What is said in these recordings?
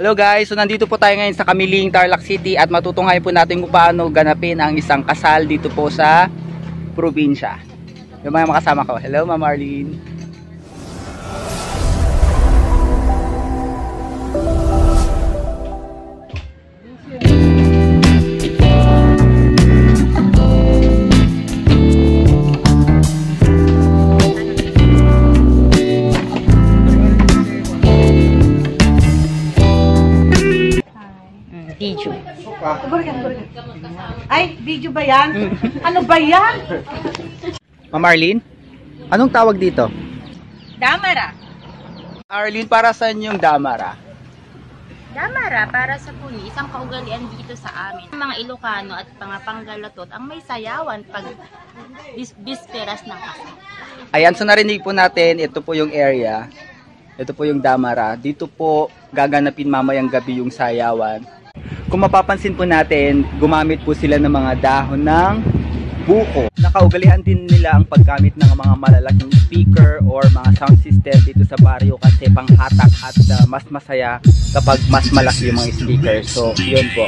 Hello guys, so nandito po tayo ngayon sa Kamiling, Tarlac City at matutunghayan po natin kung paano ganapin ang isang kasal dito po sa probinsya. Yung mga makasama ko. Hello Ma'am Arlene. Video. Ay, video ba yan? ano ba yan? Ma'am Arlene, anong tawag dito? Damara. Arlene, para sa yung damara? Damara para sa puni, isang kaugalian dito sa amin. Mga Ilocano at mga Panggalatot ang may sayawan pag bis bisperas ng kasal. Ayan, so narinig po natin, ito po yung area. Ito po yung Damara. Dito po gaganapin mamayang gabi yung sayawan. Kung mapapansin po natin, gumamit po sila ng mga dahon ng buko. Nakaugalian din nila ang paggamit ng mga malalaking speaker or mga sound system dito sa baryo kasi panghatak at uh, mas masaya kapag mas malaki yung mga speaker. So, yun po.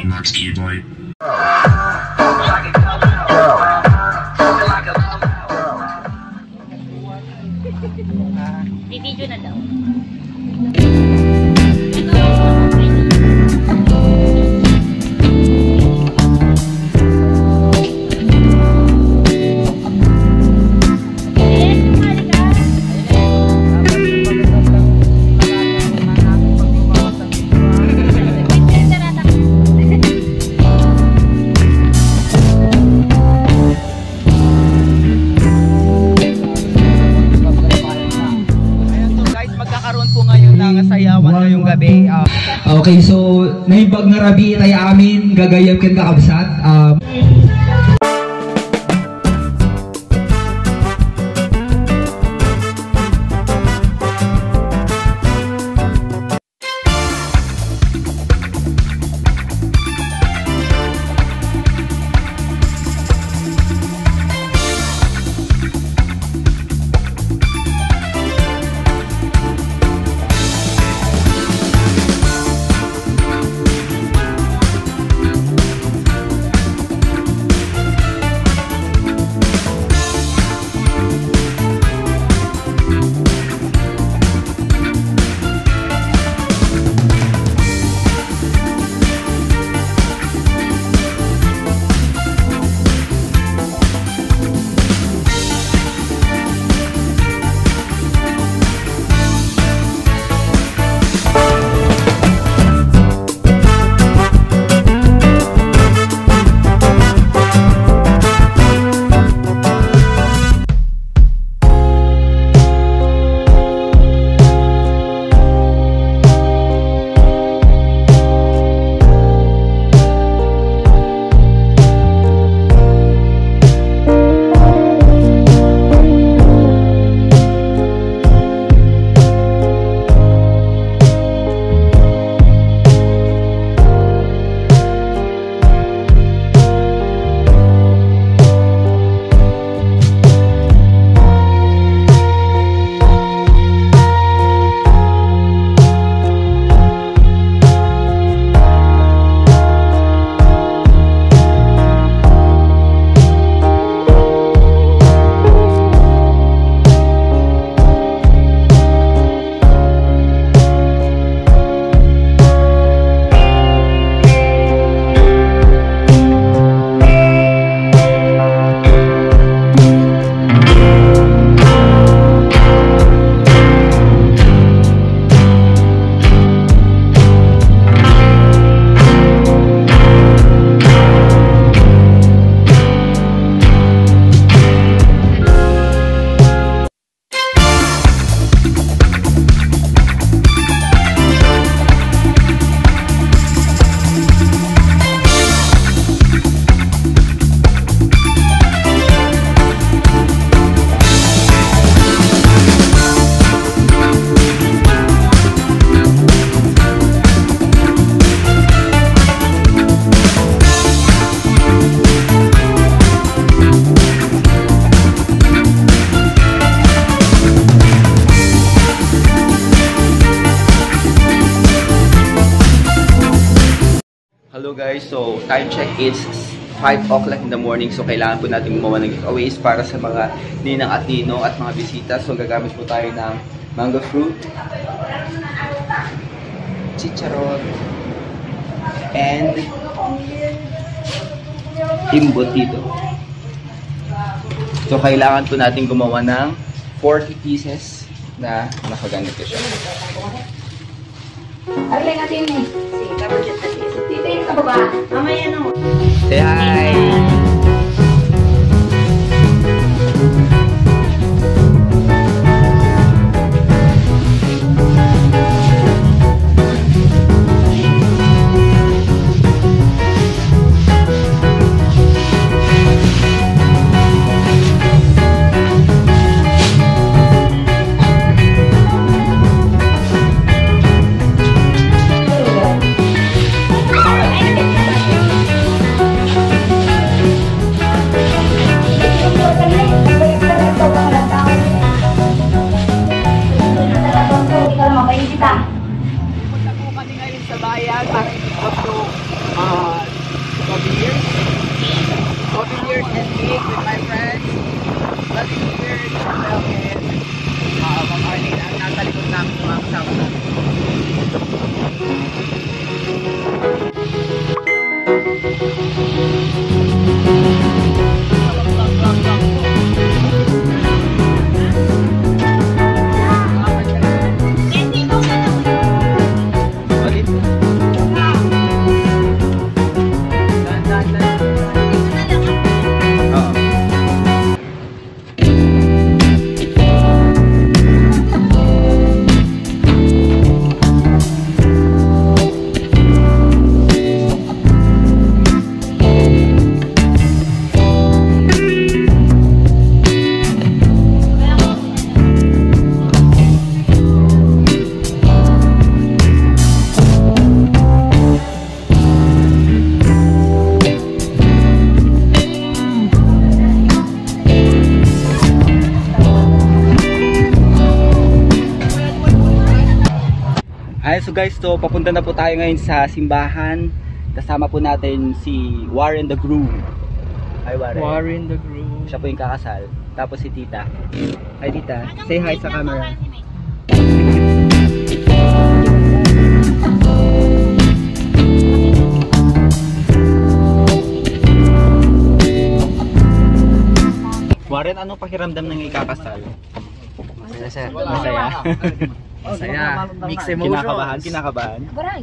Rabi tayo amin gagayam ken kakabsat. Um, so time check is 5 o'clock in the morning so kailangan po natin gumawa ng giveaways para sa mga ninang at ninong at mga bisita. So gagamit po tayo ng mango fruit, chicharon, and imbutido. So kailangan po natin gumawa ng 40 pieces na nakaganito siya. Arleng atin eh. Sige, kabudget na siya. Titin ka ba ba? Mamaya na. Say hi! So guys, so papunta na po tayo ngayon sa simbahan. Kasama po natin si Warren the Groom. Hi Warren. Warren the Groove. Siya po yung kakasal. Tapos si Tita. Hi Tita. Say hi sa camera. Warren, anong pakiramdam ng ikakasal? Masaya, sir. Masaya. Masaya. Mixed Kinakabahan, kinakabahan. Baray.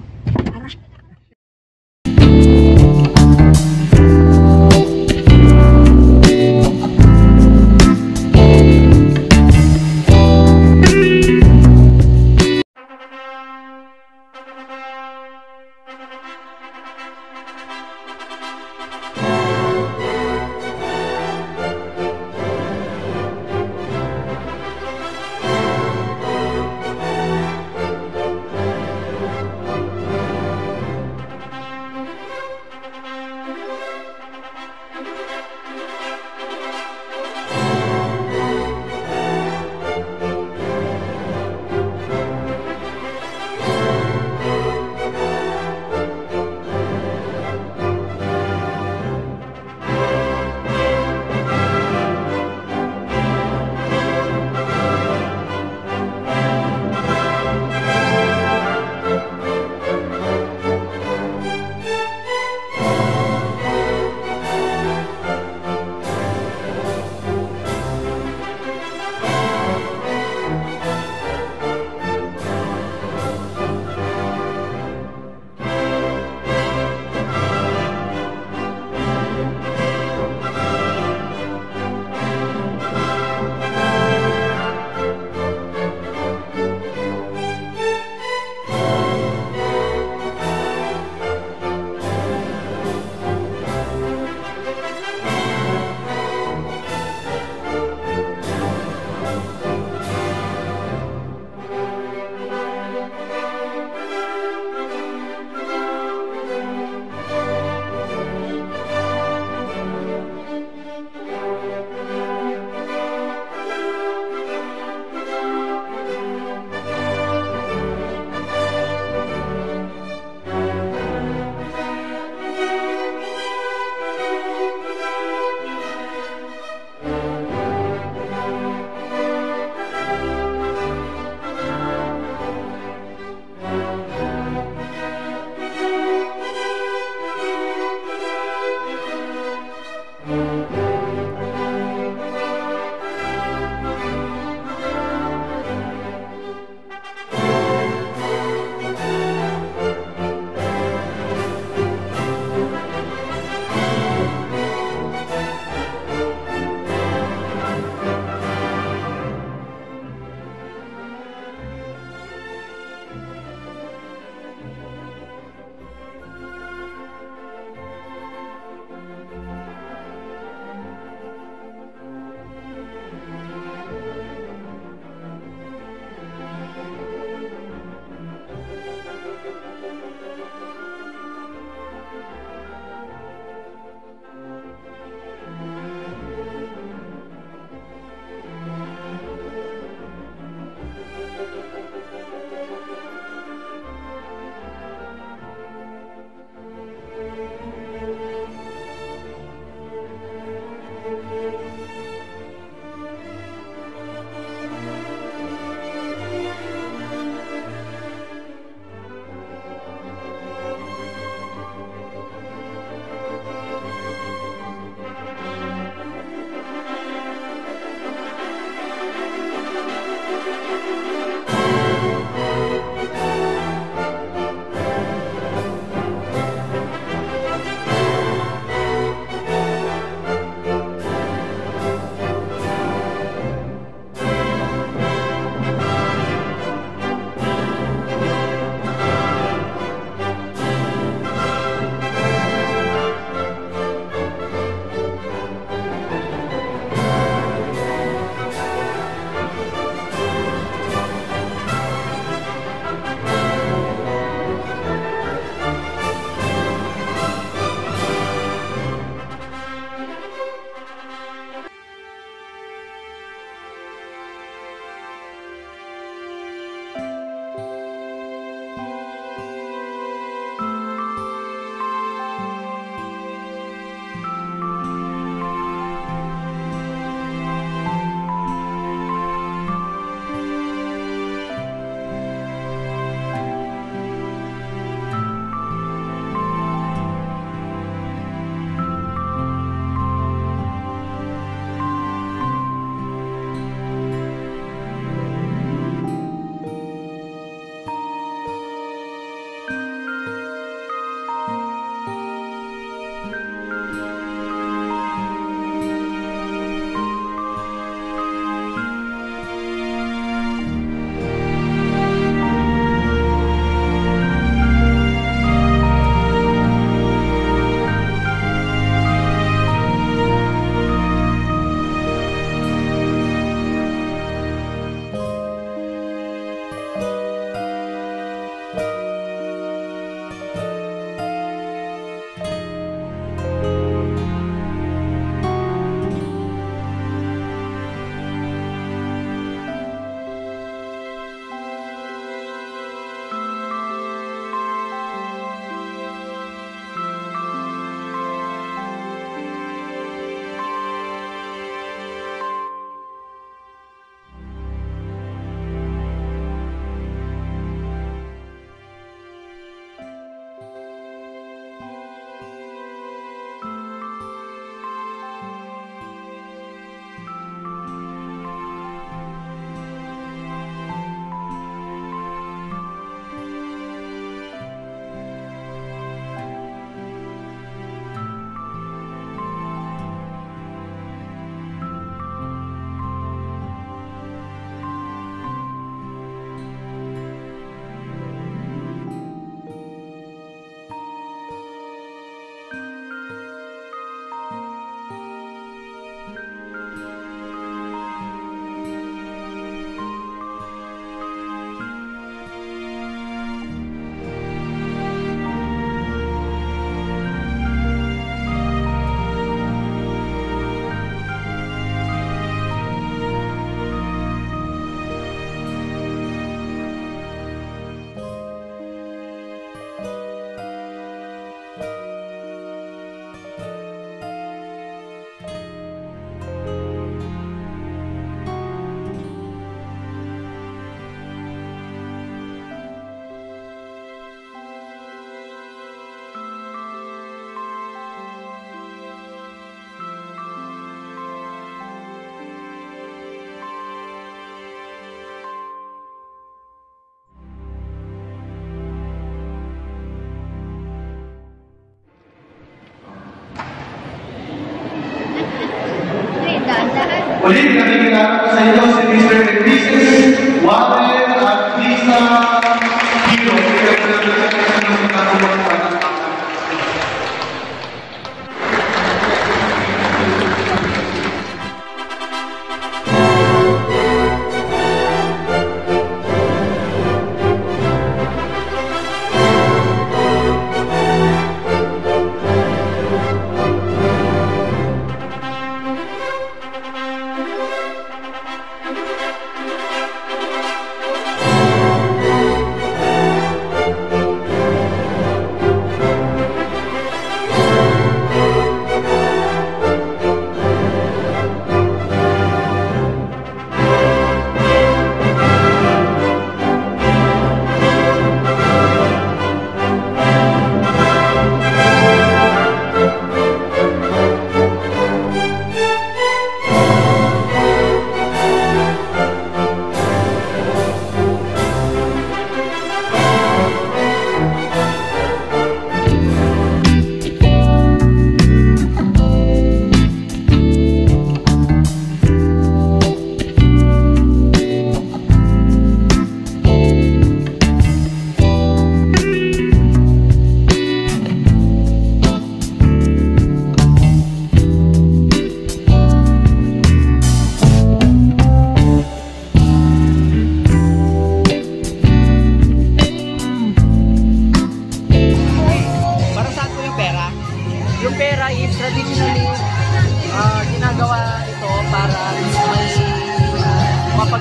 Ulit, nakikilala ko sa inyo si Mr. Enriquez, Warren at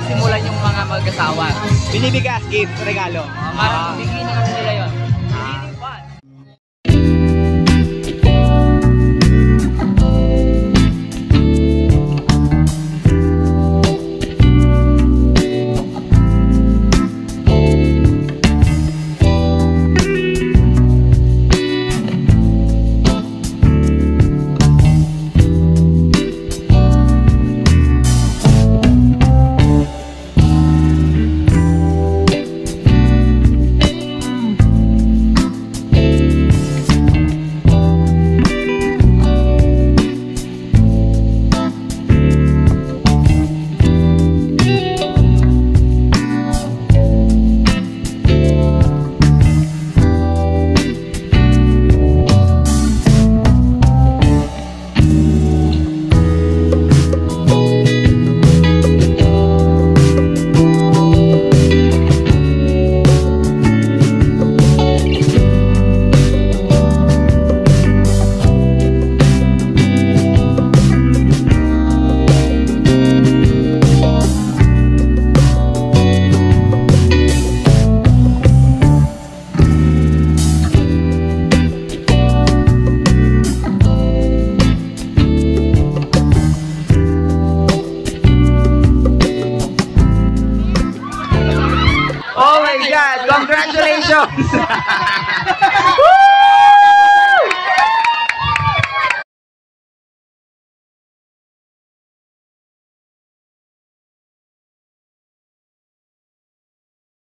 mapagsimulan yung mga mag-asawa. Binibigas, gift, regalo. Para bigyan ng kanila